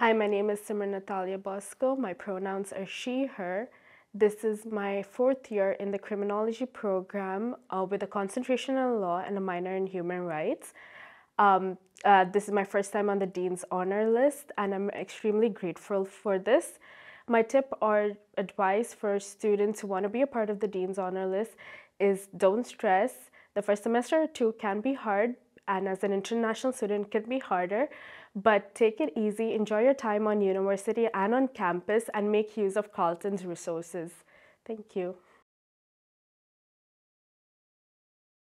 Hi, my name is Simran Natalia Bosco. My pronouns are she, her. This is my fourth year in the criminology program uh, with a concentration in law and a minor in human rights. Um, uh, this is my first time on the Dean's Honor List, and I'm extremely grateful for this. My tip or advice for students who want to be a part of the Dean's Honor List is don't stress. The first semester or two can be hard, and as an international student, can be harder. But take it easy, enjoy your time on university and on campus, and make use of Carleton's resources. Thank you.